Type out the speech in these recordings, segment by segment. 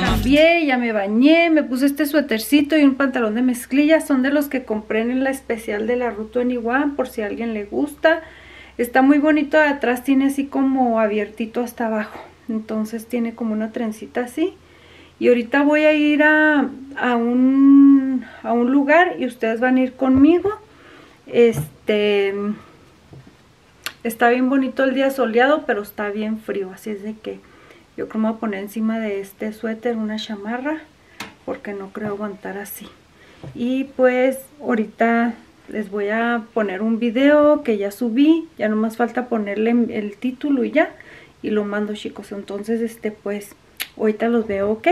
Cambié, ya me bañé, me puse este suétercito y un pantalón de mezclilla. Son de los que compré en la especial de la Ruto Anyone por si a alguien le gusta. Está muy bonito de atrás, tiene así como abiertito hasta abajo. Entonces tiene como una trencita así. Y ahorita voy a ir a, a un, a un lugar y ustedes van a ir conmigo. Este está bien bonito el día soleado, pero está bien frío, así es de que yo creo que me voy a poner encima de este suéter una chamarra, porque no creo aguantar así. Y pues ahorita les voy a poner un video que ya subí, ya no más falta ponerle el título y ya, y lo mando chicos, entonces este pues ahorita los veo, ¿ok?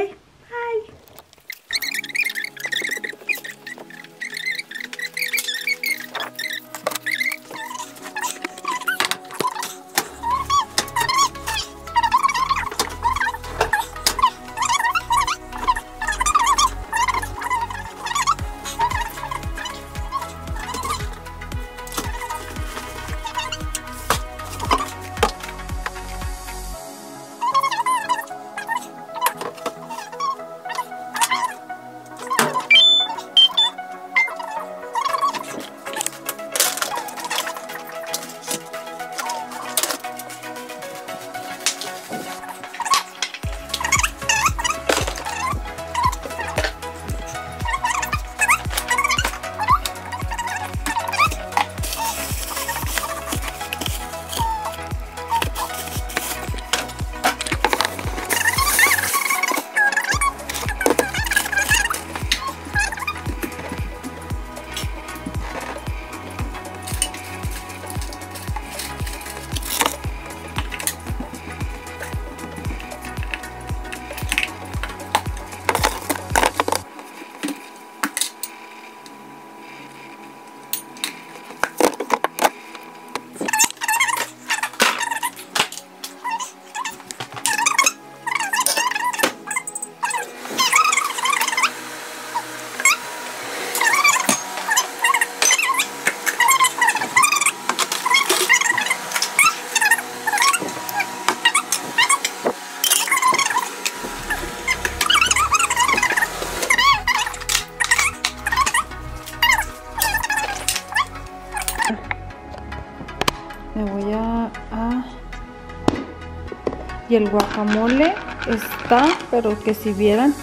Guacamole está, pero que si vieran,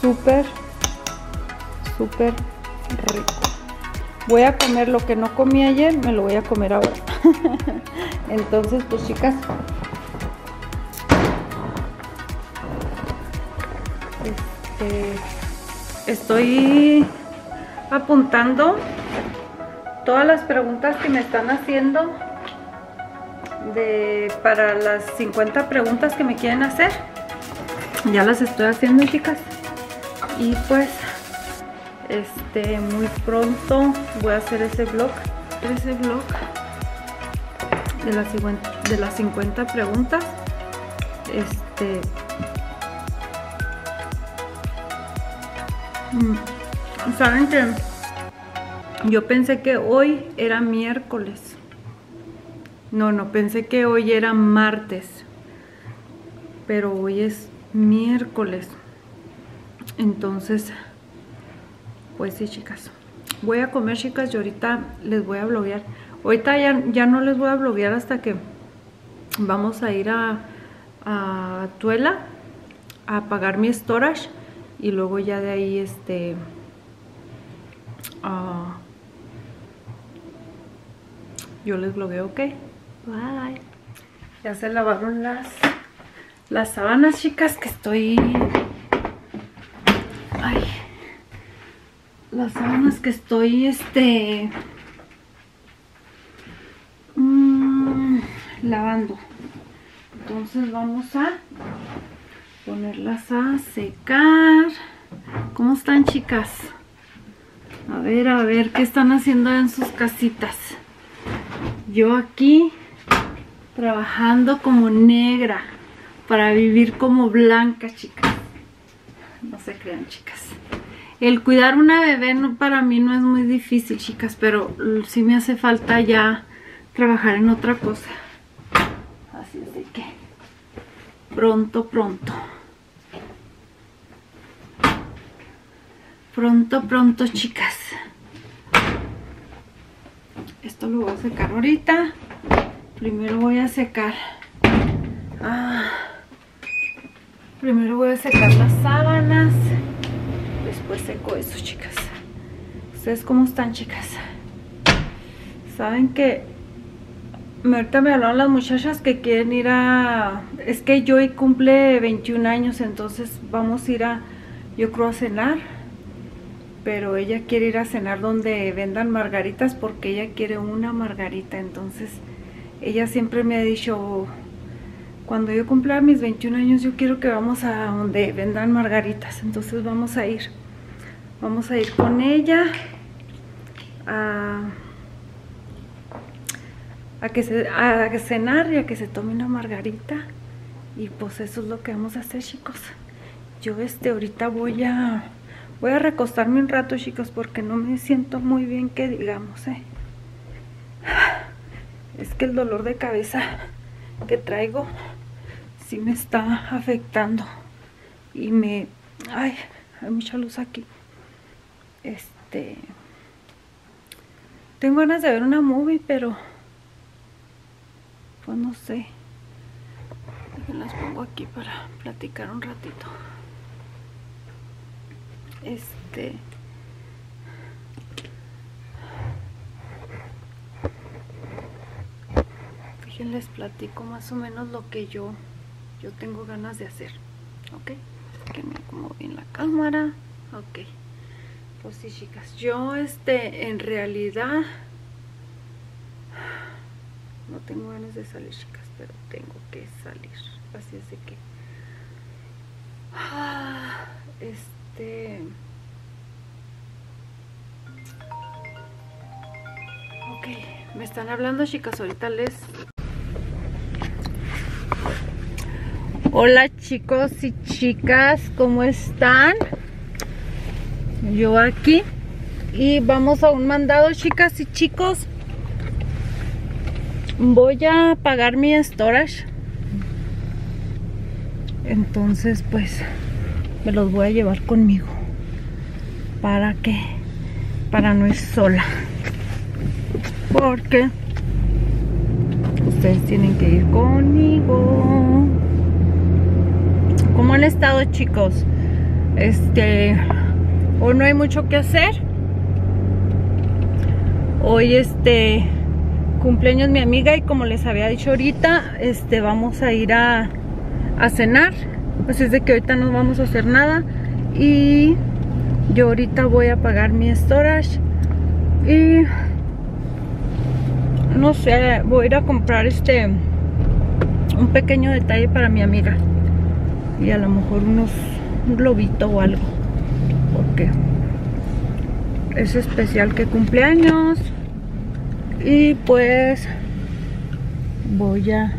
súper, súper rico. Voy a comer lo que no comí ayer, me lo voy a comer ahora. Entonces, pues chicas, este, estoy apuntando todas las preguntas que me están haciendo de para las 50 preguntas que me quieren hacer. Ya las estoy haciendo, chicas. Y pues este muy pronto voy a hacer ese vlog, ese vlog de las 50, de las 50 preguntas. Este mm, saben que yo pensé que hoy era miércoles. No, no, pensé que hoy era martes. Pero hoy es miércoles. Entonces, pues sí, chicas. Voy a comer, chicas, y ahorita les voy a bloguear. Ahorita ya, ya no les voy a bloguear hasta que vamos a ir a, a Tuela a pagar mi storage. Y luego ya de ahí, este... ah, yo les blogueo, ok. Ya se lavaron las, las sábanas, chicas, que estoy... Ay. Las sábanas que estoy, este... mm, lavando. Entonces vamos a ponerlas a secar. ¿Cómo están, chicas? A ver, a ver, ¿qué están haciendo en sus casitas? Yo aquí trabajando como negra para vivir como blanca, chicas. No se crean, chicas. El cuidar una bebé no- para mí no es muy difícil, chicas, pero sí me hace falta ya trabajar en otra cosa. Así es de que pronto, pronto. Pronto, pronto, chicas. Esto lo voy a secar ahorita. Primero voy a secar. Ah, primero voy a secar las sábanas. Después seco eso, chicas. ¿Ustedes cómo están, chicas? Saben que ahorita me hablaron las muchachas que quieren ir a... Es que Joy cumple 21 años, entonces vamos a ir a, yo creo, a cenar pero ella quiere ir a cenar donde vendan margaritas porque ella quiere una margarita, entonces ella siempre me ha dicho, cuando yo cumpla mis 21 años yo quiero que vamos a donde vendan margaritas, entonces vamos a ir, vamos a ir con ella a, a, que se, a cenar y a que se tome una margarita y pues eso es lo que vamos a hacer chicos. Yo este ahorita voy a Voy a recostarme un rato, chicos, porque no me siento muy bien que digamos, ¿eh? Es que el dolor de cabeza que traigo sí me está afectando. Y me... Ay, hay mucha luz aquí. Este... Tengo ganas de ver una movie, pero... Pues no sé. Las pongo aquí para platicar un ratito este fíjense les platico más o menos lo que yo yo tengo ganas de hacer ok que me acomodo bien la cámara ok pues sí chicas yo este en realidad no tengo ganas de salir chicas pero tengo que salir. Así es de que ah, este, ok me están hablando chicas ahorita les hola chicos y chicas cómo están yo aquí. Y vamos a un mandado chicas y chicos. Voy a pagar mi storage. Entonces pues me los voy a llevar conmigo. Para que para no ir sola. Porque ustedes tienen que ir conmigo ¿cómo han estado chicos? este hoy no hay mucho que hacer hoy este cumpleaños mi amiga y como les había dicho ahorita este vamos a ir a, a cenar Así es de que ahorita no vamos a hacer nada. Y yo ahorita voy a pagar mi storage. Y no sé, voy a ir a comprar este un pequeño detalle para mi amiga. Y a lo mejor unos un globito o algo. Porque es especial que cumpleaños. Y pues voy a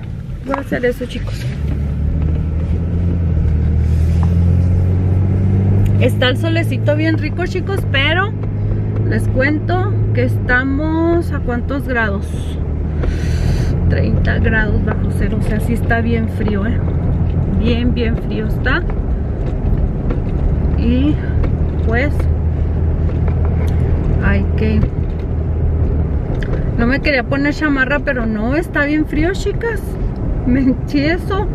voy a hacer eso chicos. Está el solecito bien rico, chicos, pero les cuento que estamos a cuántos grados. 30 grados bajo cero, o sea, sí está bien frío, ¿eh? Bien, bien frío está. Y pues hay que... No me quería poner chamarra, pero no, está bien frío, chicas. Me eso.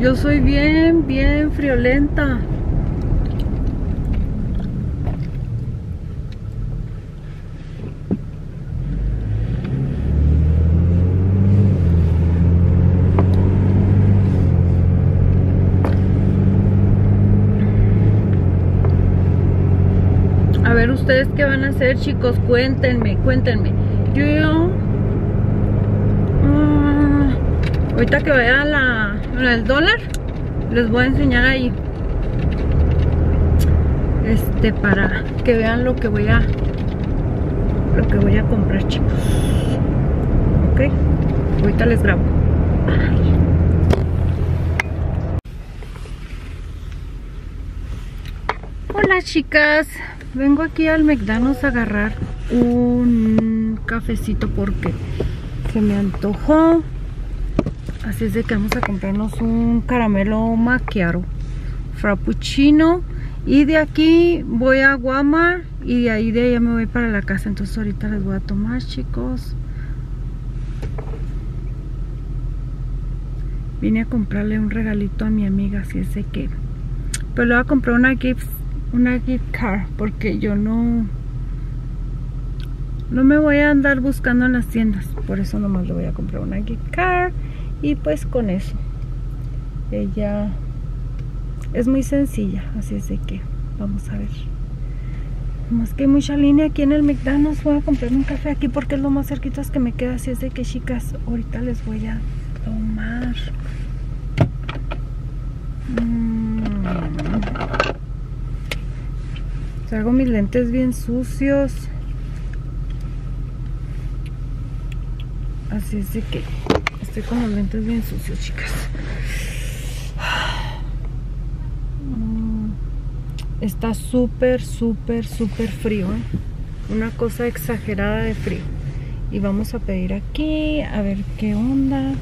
Yo soy bien, bien friolenta. Ustedes qué van a hacer, chicos? Cuéntenme, cuéntenme. Yo, ah, ahorita que vaya a la, el dólar, les voy a enseñar ahí. Este, para que vean lo que voy a, lo que voy a comprar, chicos. Ok, ahorita les grabo. Hola chicas, vengo aquí al McDonald's a agarrar un cafecito porque se me antojó. Así es de que vamos a comprarnos un caramelo macchiato frappuccino. Y de aquí voy a Walmart y de ahí de allá me voy para la casa. Entonces ahorita les voy a tomar chicos. Vine a comprarle un regalito a mi amiga así es de que pero le voy a comprar una gift una gift card porque yo no no me voy a andar buscando en las tiendas. Por eso nomás le voy a comprar una gift card. Y pues con eso. Ella es muy sencilla así es de que vamos a ver. Más que hay mucha línea aquí en el McDonald's voy a comprar un café aquí porque es lo más cerquita que me queda así es de que chicas ahorita les voy a tomar. Mm. Traigo mis lentes bien sucios así es de que estoy con los lentes bien sucios chicas Está súper, súper, súper frío. ¿eh? Una cosa exagerada de frío. Y vamos a pedir aquí, a ver qué onda.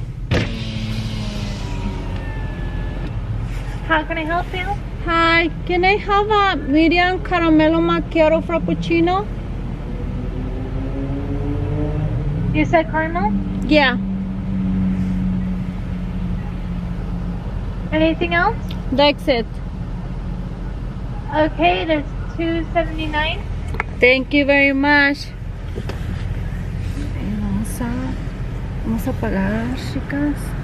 How can I help you? Hi, can I have a medium caramelo macchiato frappuccino? You said caramel? Yeah. Anything else? That's it. Okay, there's 279. Thank you very much. Vamos a, vamos a pagar, chicas.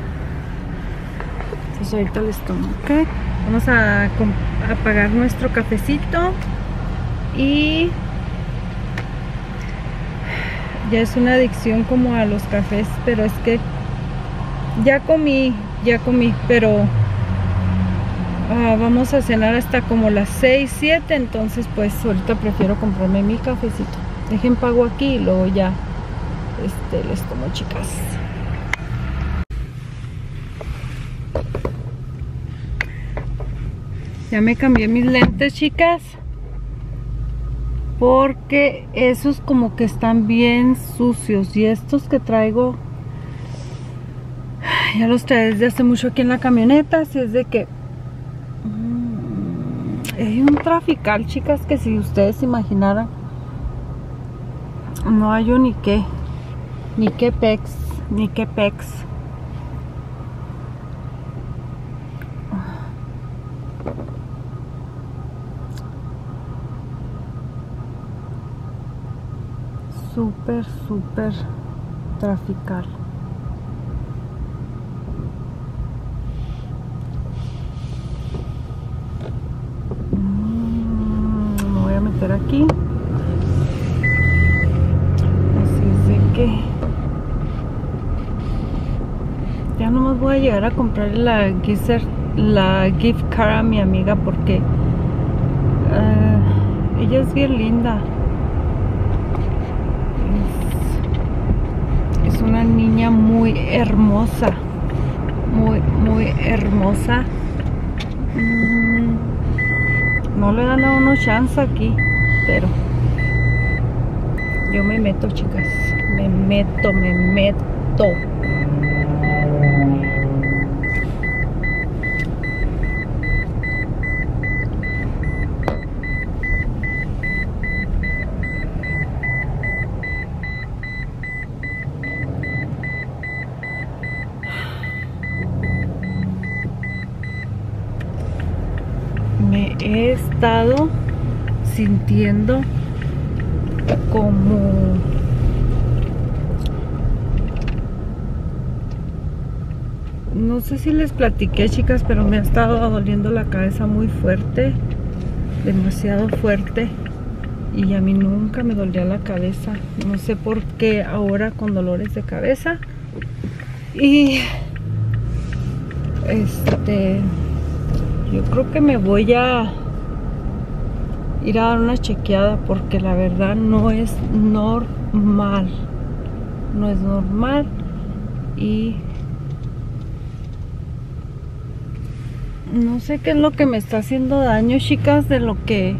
Pues ahorita les tomo, ¿ok? Vamos a, a pagar nuestro cafecito. Y ya es una adicción como a los cafés, pero es que ya comí, ya comí, pero Ah, vamos a cenar hasta como las 6, 7, entonces pues ahorita prefiero comprarme mi cafecito. Dejen pago aquí y luego ya este, les tomo chicas. Ya me cambié mis lentes chicas. Porque esos como que están bien sucios. Y estos que traigo ya los traes desde hace mucho aquí en la camioneta. Así es de que hay un trafical, chicas, que si ustedes imaginaran, no hay ni qué, ni qué pex, ni qué pex. Súper, súper trafical. aquí así es de que ya nomás voy a llegar a comprar la gift, la gift card a mi amiga porque uh, ella es bien linda es, es una niña muy hermosa. Muy muy hermosa. Mm, no le dan a uno chance aquí pero yo me meto chicas. Me meto me meto me he estado sintiendo como no sé si les platiqué chicas pero me ha estado doliendo la cabeza muy fuerte demasiado fuerte y a mí nunca me dolía la cabeza. No sé por qué ahora con dolores de cabeza. Y este yo creo que me voy a ir a dar una chequeada porque la verdad no es normal. No es normal y no sé qué es lo que me está haciendo daño, chicas, de lo que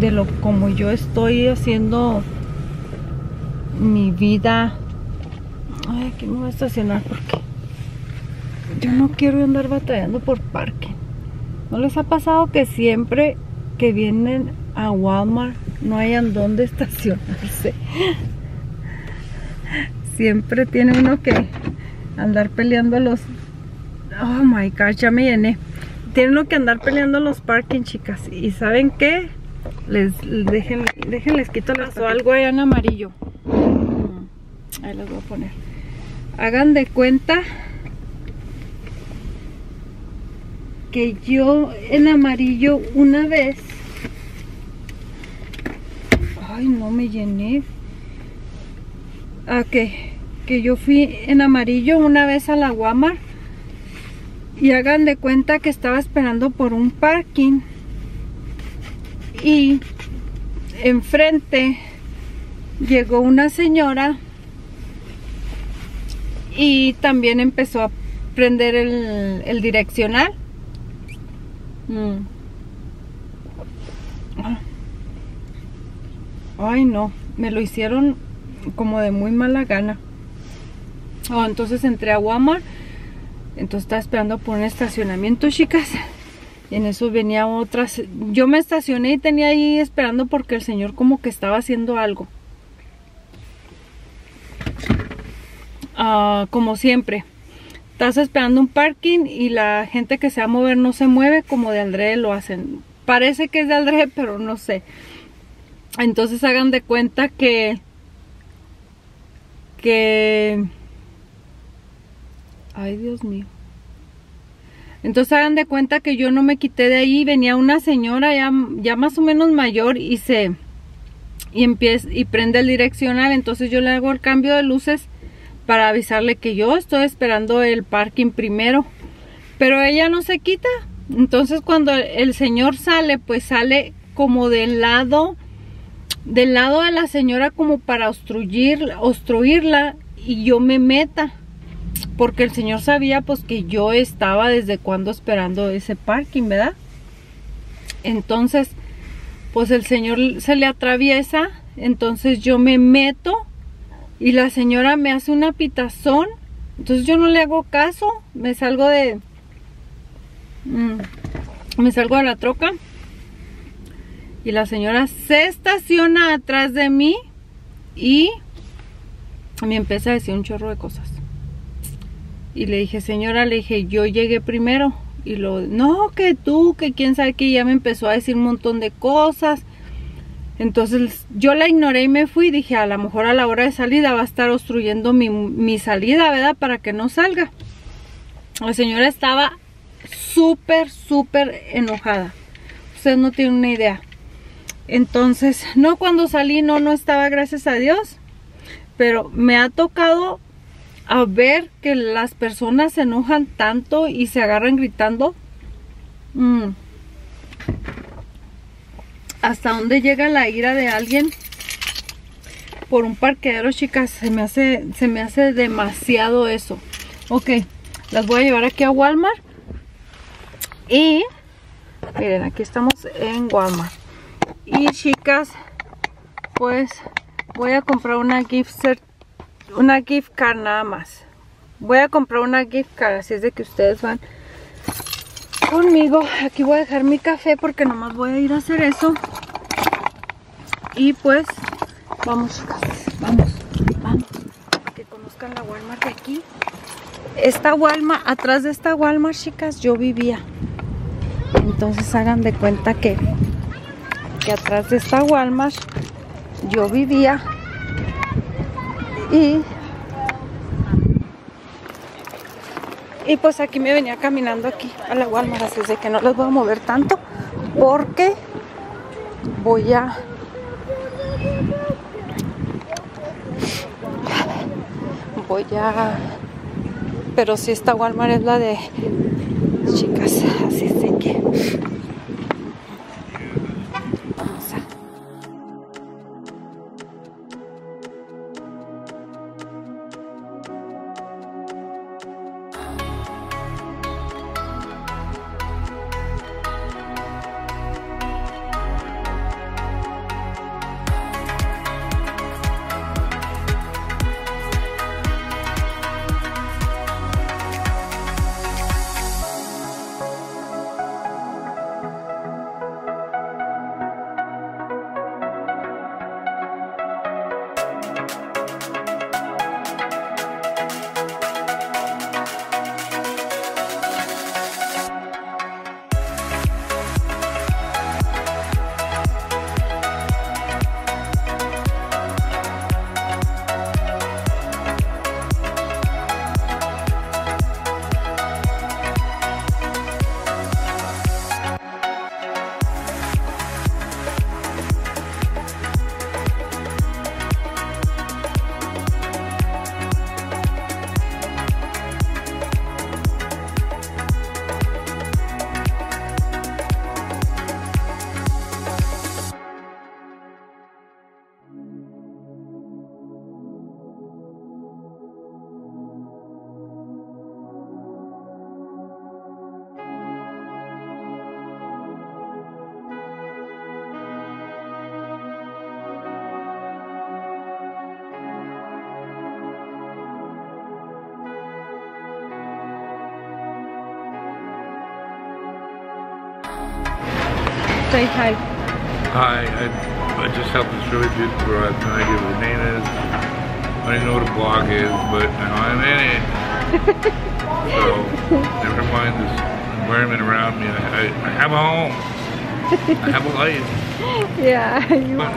de lo como yo estoy haciendo mi vida. Ay, aquí me voy a estacionar porque yo no quiero andar batallando por parking. ¿No les ha pasado que siempre que vienen a Walmart no hayan dónde estacionarse? Siempre tiene uno que andar peleando los... Oh my gosh, ya me llené. Tiene uno que andar peleando los parking, chicas. ¿Y saben qué? Les, dejen, les quito las o algo allá en amarillo. Ahí les voy a poner. Hagan de cuenta que yo en amarillo una vez ay no me llené. A ah, que, que yo fui en amarillo una vez a la Walmart y hagan de cuenta que estaba esperando por un parking y enfrente llegó una señora y también empezó a prender el direccional Mm. Ay, no. Me lo hicieron como de muy mala gana. Oh, entonces entré a Walmart. Entonces estaba esperando por un estacionamiento, chicas. Y en eso venía otras. Yo me estacioné y tenía ahí esperando porque el señor como que estaba haciendo algo. Ah, como siempre estás esperando un parking y la gente que se va a mover no se mueve como de Aldre lo hacen. Parece que es de Aldre, pero no sé. Entonces hagan de cuenta que que ay Dios mío entonces hagan de cuenta que yo no me quité de ahí venía una señora ya, ya más o menos mayor y se y empieza y prende el direccional entonces yo le hago el cambio de luces para avisarle que yo estoy esperando el parking primero. Pero ella no se quita. Entonces cuando el señor sale, pues sale como del lado, del lado de la señora como para obstruir, obstruirla y yo me meta. Porque el señor sabía pues que yo estaba desde cuando esperando ese parking, ¿verdad? Entonces, pues el señor se le atraviesa, entonces yo me meto y la señora me hace una pitazón entonces yo no le hago caso me salgo de mm, me salgo de la troca y la señora se estaciona atrás de mí y me empieza a decir un chorro de cosas. Y le dije señora le dije yo llegué primero y lo no que tú que quién sabe que ya me empezó a decir un montón de cosas entonces yo la ignoré y me fui. Dije, a lo mejor a la hora de salida va a estar obstruyendo mi, salida, ¿verdad? Para que no salga. La señora estaba súper, súper enojada. Ustedes no tienen una idea. Entonces, no cuando salí, no, no estaba, gracias a Dios. Pero me ha tocado a ver que las personas se enojan tanto y se agarran gritando. Mm hasta dónde llega la ira de alguien por un parqueadero, chicas. Se me hace, se me hace demasiado eso. Ok, las voy a llevar aquí a Walmart. Y miren, aquí estamos en Walmart. Y chicas, pues voy a comprar una gift set, una gift card nada más. Voy a comprar una gift card, así es de que ustedes van conmigo. Aquí voy a dejar mi café porque nomás voy a ir a hacer eso. Y pues, vamos vamos, vamos. Que conozcan la Walmart de aquí. Esta Walmart, atrás de esta Walmart, chicas, yo vivía. Entonces hagan de cuenta que, que atrás de esta Walmart yo vivía. Y y pues aquí me venía caminando aquí a la Walmart así es de que no les voy a mover tanto porque voy a voy a pero si esta Walmart es la de chicas say hi. Hi, I, I just helped this really beautiful girl. I have no idea what her name is. I don't even know what a blog is, but now I'm in it. so, never mind this environment around me. I, I, I have a home. I have a life. Yeah, you- But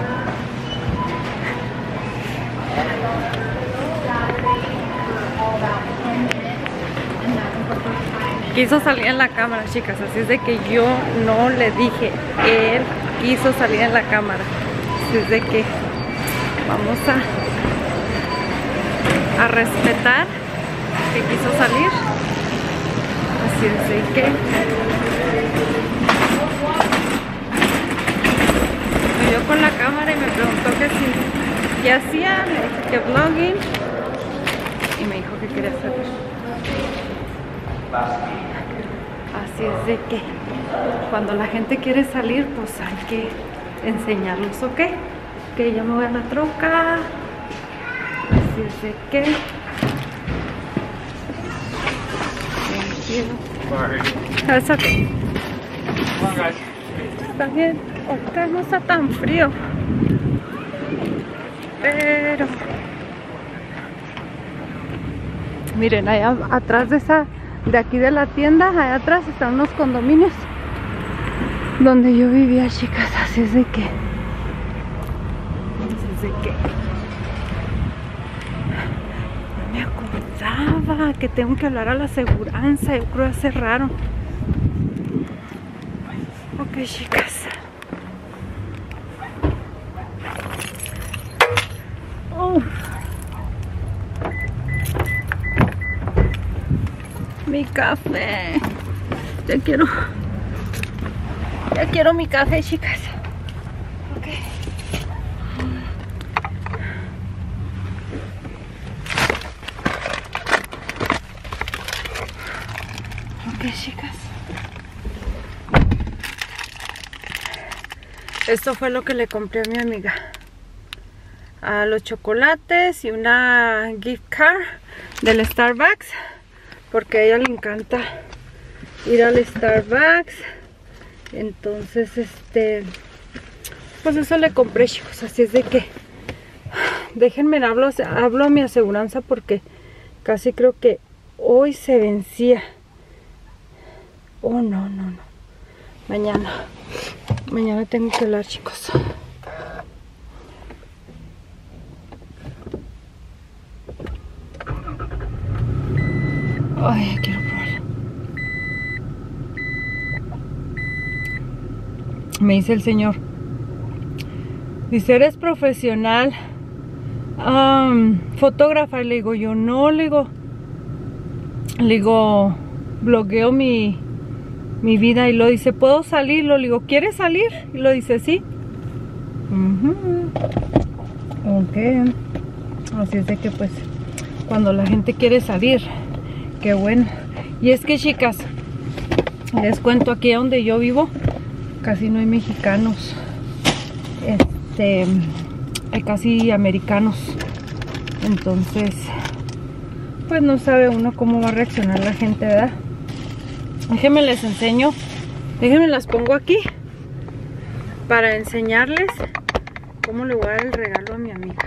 quiso salir en la cámara, chicas, así es de que yo no le dije, él quiso salir en la cámara, así es de que vamos a a respetar que quiso salir, así es de que me vio con la cámara y me preguntó que si qué hacía, le dije que vlogging y me dijo que quería salir. Así es de que cuando la gente quiere salir, pues hay que enseñarlos, ¿ok? Que yo me voy a la troca. Así es de que. That's okay. Está bien. Ahorita no está tan frío. Pero. Miren, allá atrás de esa, de aquí de la tienda, allá atrás están unos condominios donde yo vivía, chicas. Así es de que. Así es de que. No me acordaba que tengo que hablar a la aseguranza. Yo creo que cerraron. Ok, chicas. Oh. Mi café. Ya quiero. Ya quiero mi café, chicas. Ok. Ok, chicas. Esto fue lo que le compré a mi amiga. A los chocolates y una gift card del Starbucks. Porque a ella le encanta ir al Starbucks. Entonces, este... Pues eso le compré, chicos. Así es de que... Déjenme, hablo, hablo a mi aseguranza porque casi creo que hoy se vencía. Oh, no, no, no. Mañana. Mañana tengo que hablar, chicos. Ay, quiero probarlo. Me dice el señor. Dice, ¿eres profesional? am, fotógrafa. Le digo, yo no, le digo. Le digo, blogueo mi, mi vida y lo dice, ¿puedo salir? Lo digo, ¿quieres salir? Y lo dice, sí. Ok. Así es de que pues cuando la gente quiere salir, qué bueno. Y es que chicas, les cuento aquí donde yo vivo, casi no hay mexicanos. Este, hay casi americanos. Entonces, pues no sabe uno cómo va a reaccionar la gente, ¿verdad? Déjenme les enseño. Déjenme las pongo aquí para enseñarles cómo le voy a dar el regalo a mi amiga.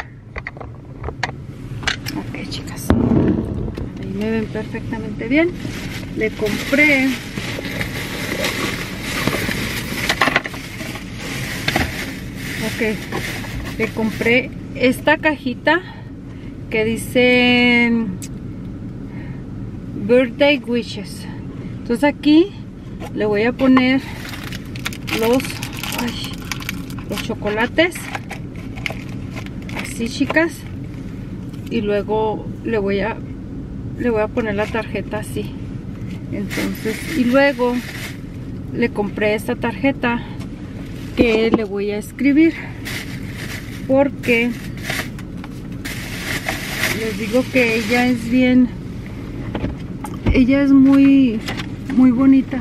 Ok, chicas. Me ven perfectamente bien. Le compré Ok, le compré esta cajita que dice Birthday Wishes. Entonces aquí le voy a poner los, los chocolates. Así chicas. Y luego le voy a le voy a poner la tarjeta así. Entonces, y luego le compré esta tarjeta que le voy a escribir porque les digo que ella es bien ella es muy muy bonita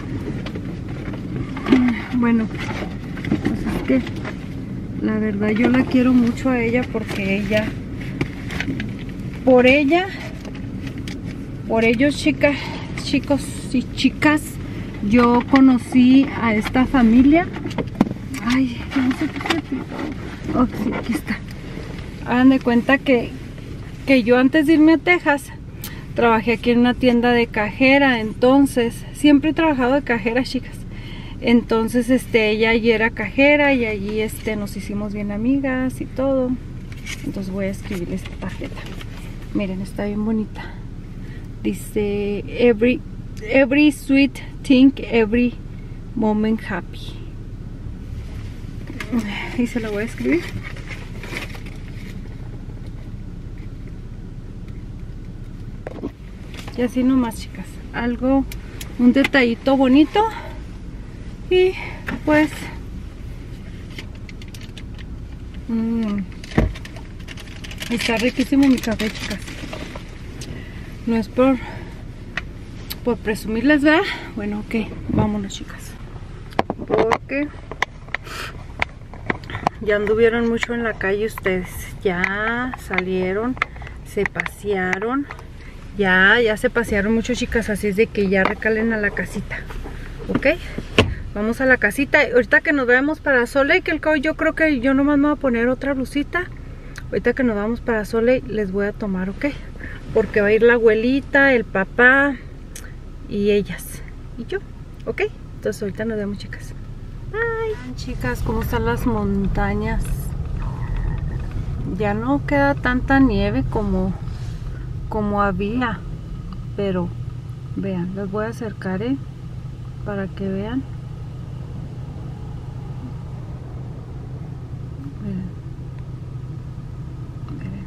bueno pues es que la verdad yo la quiero mucho a ella porque ella por ella por ellos chicas chicos y chicas yo conocí a esta familia Ay, no sé qué. Oh, sí, aquí está. Hagan de cuenta que, que yo antes de irme a Texas trabajé aquí en una tienda de cajera, entonces siempre he trabajado de cajera, chicas. Entonces, este, ella allí era cajera y allí, este, nos hicimos bien amigas y todo. Entonces voy a escribirle esta tarjeta. Miren, está bien bonita. Dice, every, every sweet thing, every moment happy. Y se la voy a escribir. Y así nomás, chicas. Algo, un detallito bonito. Y pues... mmm, está riquísimo mi café, chicas. No es por, por presumirles, ¿verdad? Bueno, ok, vámonos, chicas. Porque ya anduvieron mucho en la calle ustedes. Ya salieron, se pasearon. Ya, ya se pasearon mucho, chicas. Así es de que ya recalen a la casita. ¿Ok? Vamos a la casita. Ahorita que nos veamos para Sole, que el cabo yo creo que yo nomás me voy a poner otra blusita. Ahorita que nos vamos para Sole, les voy a tomar, ¿ok? Porque va a ir la abuelita, el papá y ellas. Y yo, ¿ok? Entonces ahorita nos vemos, chicas. Bye. Chicas, ¿cómo están las montañas? Ya no queda tanta nieve como, como había. Pero, vean, les voy a acercar, ¿eh? Para que vean. Miren. Miren.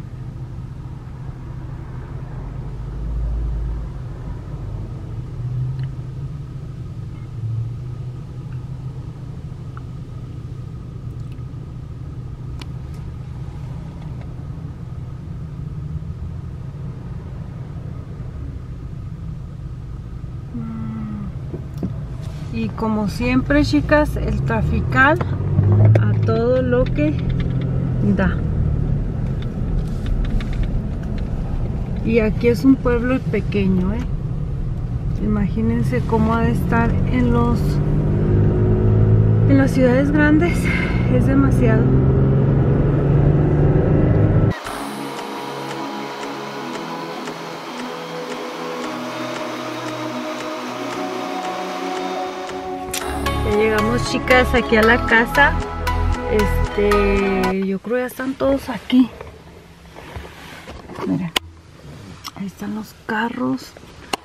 Y como siempre, chicas, el trafical a todo lo que da. Y aquí es un pueblo pequeño, ¿eh? Imagínense cómo ha de estar en los en las ciudades grandes. Es demasiado. Ya llegamos chicas aquí a la casa. Este, yo creo ya están todos aquí. Miren. Ahí están los carros,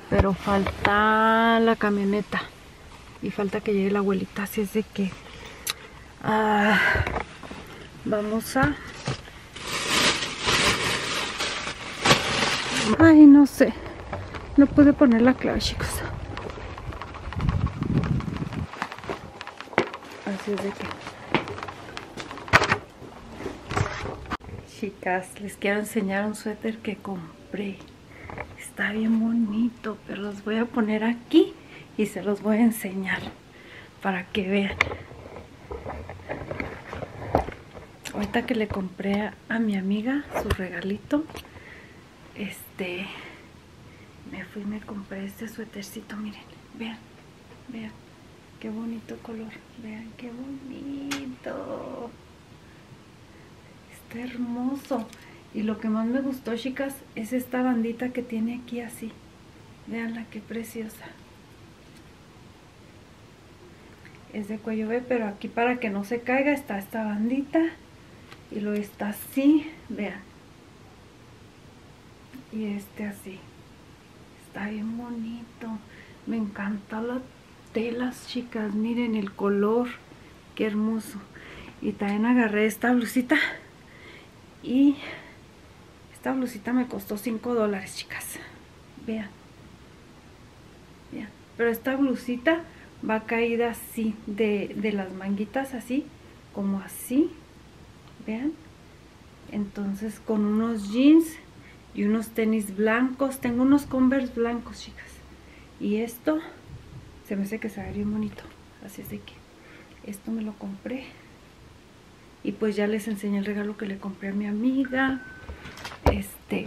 pero falta la camioneta y falta que llegue la abuelita, así es de que ah, vamos a Ay, no sé. No pude poner la clave, chicos. Así es de que Chicas, les quiero enseñar un suéter que compré. Está bien bonito, pero los voy a poner aquí y se los voy a enseñar para que vean. Ahorita que le compré a, a mi amiga su regalito, este, me fui y me compré este suétercito, miren, vean, vean, qué bonito color, vean qué bonito. Está hermoso. Y lo que más me gustó, chicas, es esta bandita que tiene aquí así. Veanla, qué preciosa. Es de cuello B, pero aquí para que no se caiga está esta bandita. Y lo está así, vean. Y este así. Está bien bonito. Me encantan las telas, chicas. Miren el color. Qué hermoso. Y también agarré esta blusita. Y esta blusita me costó 5 dólares, chicas. Vean. Vean. Pero esta blusita va caída así, de, de las manguitas así, como así. Vean. Entonces con unos jeans y unos tenis blancos. Tengo unos converse blancos, chicas. Y esto se me hace que se ve bien bonito. Así es de que esto me lo compré. Y pues ya les enseñé el regalo que le compré a mi amiga. Este.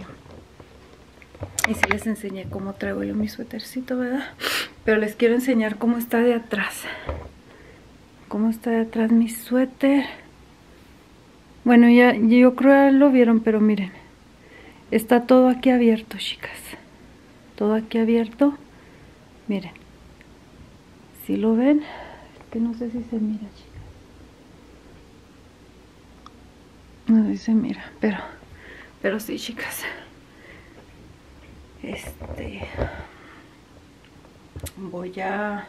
Y sí les enseñé cómo traigo yo mi suétercito, ¿verdad? Pero les quiero enseñar cómo está de atrás. cómo está de atrás mi suéter. Bueno, ya yo creo que lo vieron, pero miren. Está todo aquí abierto, chicas. Todo aquí abierto. Miren. Si lo ven, es que no sé si se mira, chicas. No sé si se mira, pero pero sí, chicas. Este voy a,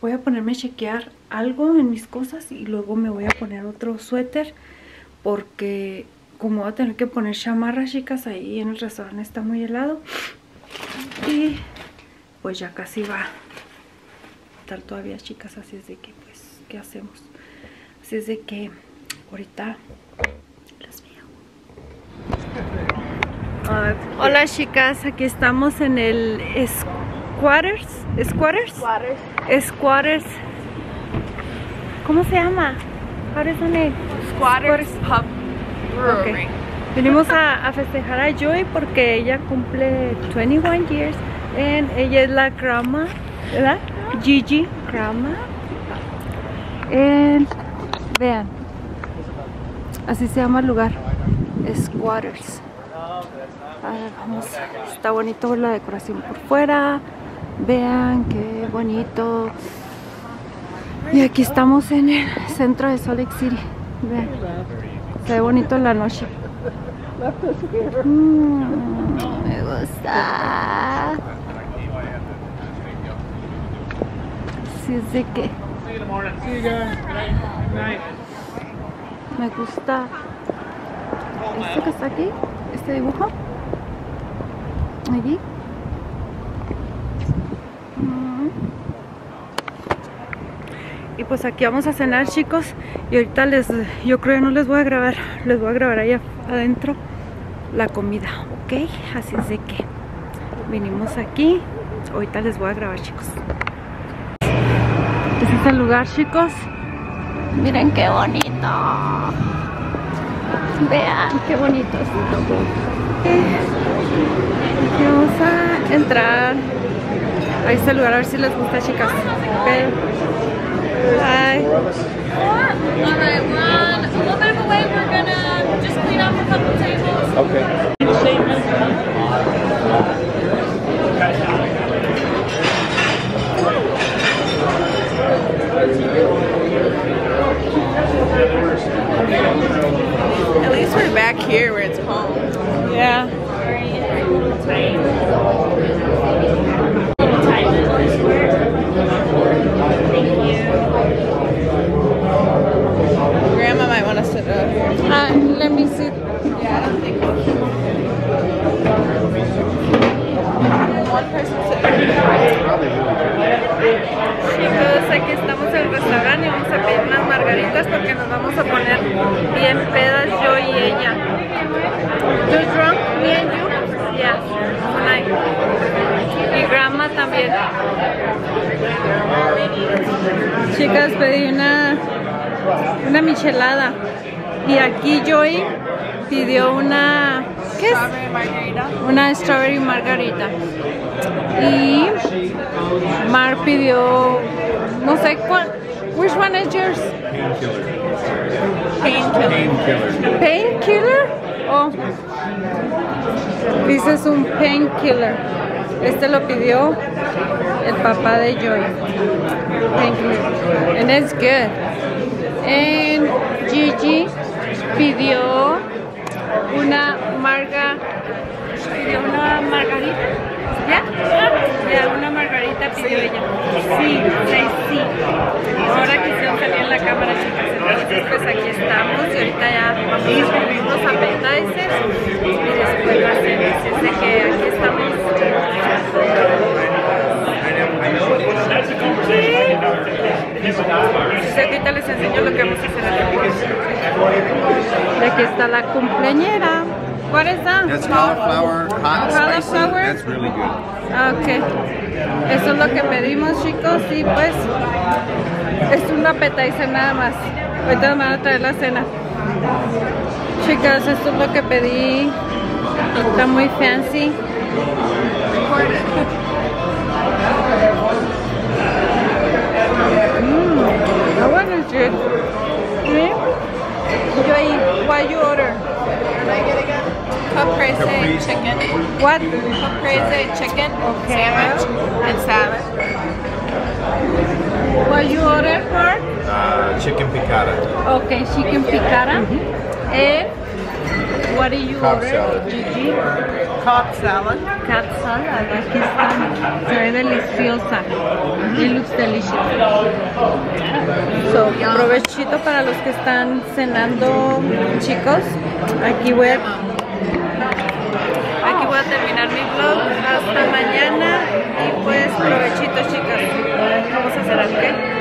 voy a ponerme a chequear algo en mis cosas y luego me voy a poner otro suéter porque como voy a tener que poner chamarras chicas ahí en el restaurante está muy helado y pues ya casi va a estar todavía chicas así es de que pues qué hacemos así es de que ahorita las veo hola chicas aquí estamos en el Squatters Squatters Squatters Squatters ¿Cómo se llama? Is the name? Squatters Pub Brewery. Okay. Venimos a, a, festejar a Joy porque ella cumple 21 years and ella es la grandma, ¿verdad? Gigi grandma. And vean, así se llama el lugar, Squatters. Vamos, está bonito la decoración por fuera. Vean qué bonito. Y aquí estamos en el centro de Salt Lake City. Vean, se ve bonito en la noche. Mm, me gusta. Si es de que me gusta. Este que está aquí, este dibujo. Allí. y pues aquí vamos a cenar chicos. Y ahorita les yo creo que no les voy a grabar. Les voy a grabar ahí adentro la comida ok así es de que vinimos aquí. Ahorita les voy a grabar chicos es el lugar chicos miren qué bonito vean qué bonito aquí vamos a entrar a este lugar a ver si les gusta chicas. Alright, we're on a little bit of a. We're gonna just clean up a couple tables. Okay. At least we're back here where it's home. Yeah. Grandma might want to sit up. Uh, let me see. Yeah, I don't think one person sit Chicos, aquí estamos en el restaurante y vamos a pedir unas margaritas porque nos vamos a poner bien pedas yo y ella. You drunk? Me and you? Yeah, tonight. Y grandma también. Chicas, pedí una, una michelada. Y aquí Joy pidió una... ¿Qué es? una strawberry margarita y Mar pidió no sé cuál which one is yours Painkiller. painkiller. Oh. Dices un painkiller. Este lo pidió el papá de Joy painkiller. And it's good. And Gigi pidió una marga pidió una margarita ¿ya? ya una margarita pidió ella sí, sí, sí. Ahora quisieron salir en la cámara chicas entonces pues aquí estamos y ahorita ya vamos a pedir unos appetizers y después la cena así es de que aquí estamos. Sí, ahorita les enseño lo que vamos a hacer aquí está la cumpleañera. What is that? That's cauliflower, hot cauliflower? spicy. That's really good. Okay. Eso es lo que pedimos, chicos. Y pues, es un appetizer nada más. Ahorita me van a traer la cena. Chicas, esto es lo que pedí. Está muy fancy. Mmm, that one is good. Mm -hmm. Why you order? What? Caprese chicken sandwich and salad. What you order for? Uh, chicken picada. Okay, chicken picara. And what do you Cobb order? salad. Gigi? Cobb salad. Cat salad. Aquí está. Se ve deliciosa. It looks delicious. So, provechito para los que están cenando, chicos. Aquí voy a, hasta mañana y pues provechitos chicas. Vamos a hacer algo.